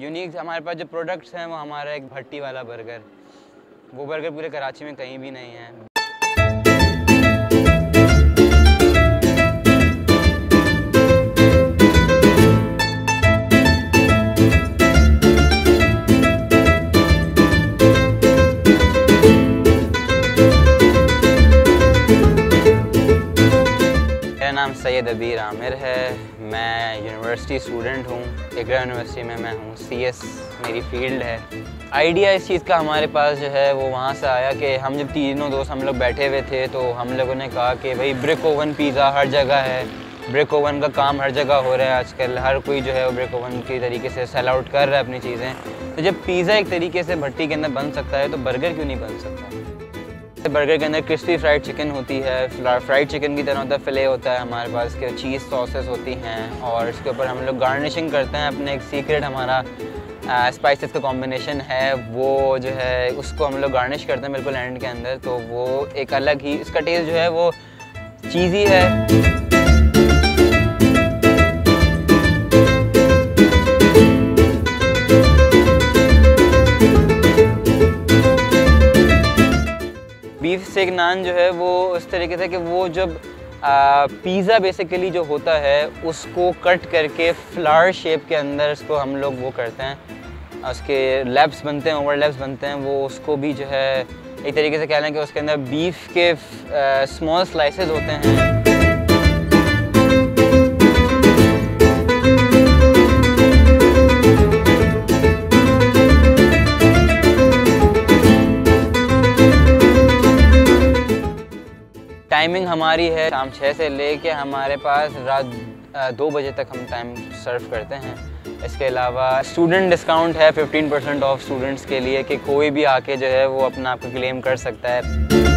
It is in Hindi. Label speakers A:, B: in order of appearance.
A: यूनिक हमारे पास जो प्रोडक्ट्स हैं, वो हमारा एक भट्टी वाला बर्गर वो बर्गर पूरे कराची में कहीं भी नहीं है। सैयद अबीर आमिर है। मैं यूनिवर्सिटी स्टूडेंट हूँ। इकरा यूनिवर्सिटी में मैं हूँ। सीएस मेरी फ़ील्ड है। आइडिया इस चीज़ का हमारे पास जो है, वो वहाँ से आया कि हम जब तीनों दोस्त हम लोग बैठे हुए थे तो हम लोगों ने कहा कि भाई ब्रिक ओवन पिज़्ज़ा हर जगह है। ब्रिक ओवन का काम हर जगह हो रहा है आजकल। हर कोई जो है वो ब्रिक ओवन की तरीके से सेल आउट कर रहा है अपनी चीज़ें। तो जब पिज़्ज़ा एक तरीके से भट्टी के अंदर बन सकता है तो बर्गर क्यों नहीं बन सकता? बर्गर के अंदर क्रिस्पी फ्राइड चिकन होती है फ्राइड चिकन की तरह होता है फिले होता है हमारे पास के चीज़ सॉसेस होती हैं और इसके ऊपर हम लोग गार्निशिंग करते हैं अपने एक सीक्रेट हमारा स्पाइसेस का कॉम्बिनेशन है, वो जो है उसको हम लोग गार्निश करते हैं बिल्कुल एंड के अंदर तो वो एक अलग ही इसका टेस्ट जो है वो चीज़ी है। बीफ स्टेक नान जो है वो उस तरीके से कि वो जब पिज़्ज़ा बेसिकली जो होता है, उसको कट करके फ्लावर शेप के अंदर उसको हम लोग वो करते हैं। उसके लेप्स बनते हैं ओवर लेप्स बनते हैं, वो उसको भी जो है एक तरीके से कह लें कि उसके अंदर बीफ के स्मॉल स्लाइसेस होते हैं। टाइमिंग हमारी है। शाम छः से ले कर हमारे पास रात दो बजे तक हम टाइम सर्व करते हैं। इसके अलावा स्टूडेंट डिस्काउंट है 15 परसेंट ऑफ़ स्टूडेंट्स के लिए कि कोई भी आके जो है वो अपना आपको क्लेम कर सकता है।